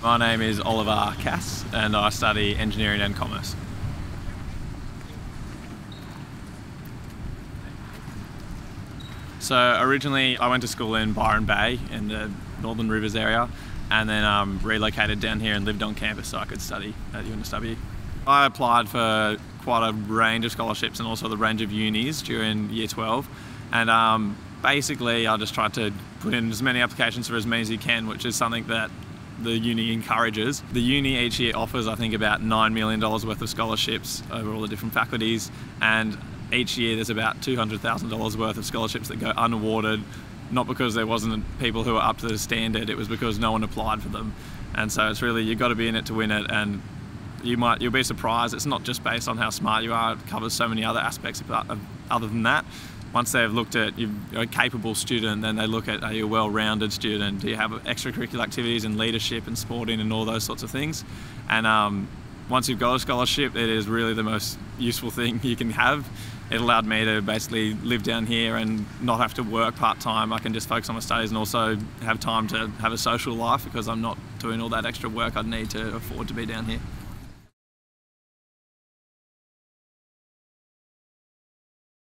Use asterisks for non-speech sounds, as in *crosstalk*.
My name is Oliver Cass and I study engineering and commerce. So originally I went to school in Byron Bay in the Northern Rivers area and then um, relocated down here and lived on campus so I could study at UNSW. I applied for quite a range of scholarships and also the range of unis during year 12 and um, basically I just tried to put in as many applications for as many as you can which is something that the uni encourages. The uni each year offers I think about $9 million worth of scholarships over all the different faculties and each year there's about $200,000 worth of scholarships that go unawarded, not because there wasn't people who were up to the standard, it was because no one applied for them. And so it's really, you've got to be in it to win it and you might, you'll be surprised, it's not just based on how smart you are, it covers so many other aspects other than that. Once they've looked at you're a capable student, then they look at are you a well-rounded student? Do you have extracurricular activities and leadership and sporting and all those sorts of things? And um, once you've got a scholarship, it is really the most useful thing *laughs* you can have it allowed me to basically live down here and not have to work part time. I can just focus on my studies and also have time to have a social life because I'm not doing all that extra work I'd need to afford to be down here.